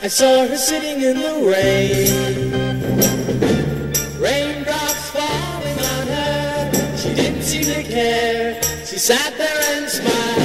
I saw her sitting in the rain. Raindrops falling on her. She didn't seem to care. She sat there and smiled.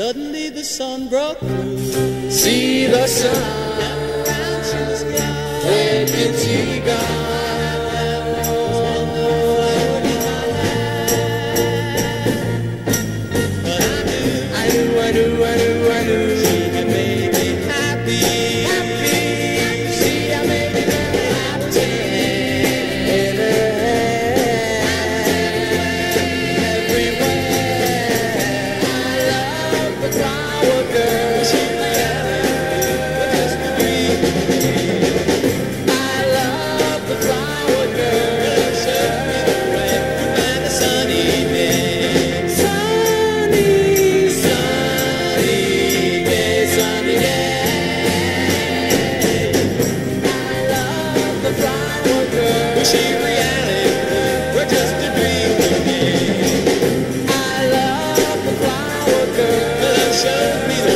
Suddenly the sun broke through. See the sun. Down around to the sky. Where did she go? Good, good,